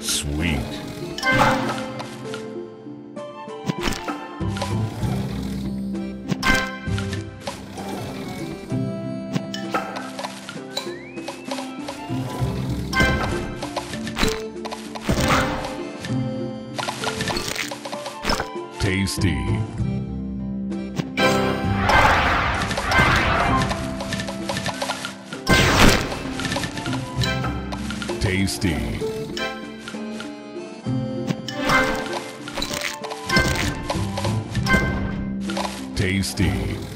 Sweet. Tasty. Tasty. Tasty.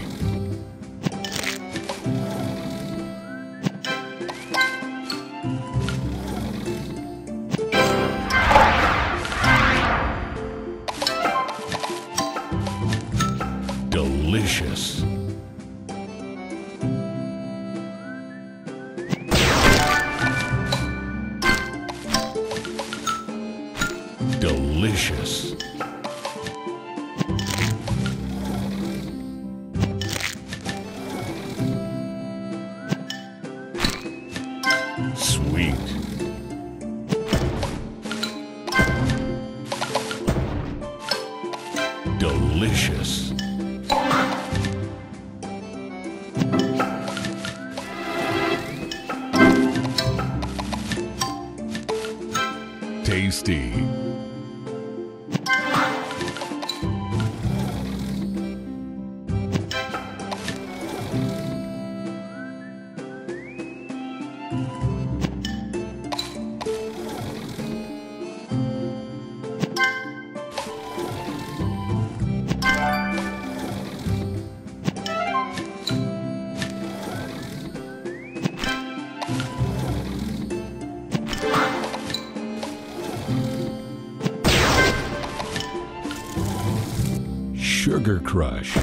Delicious. Delicious. Sweet. Delicious. Tasty. Sugar Crush.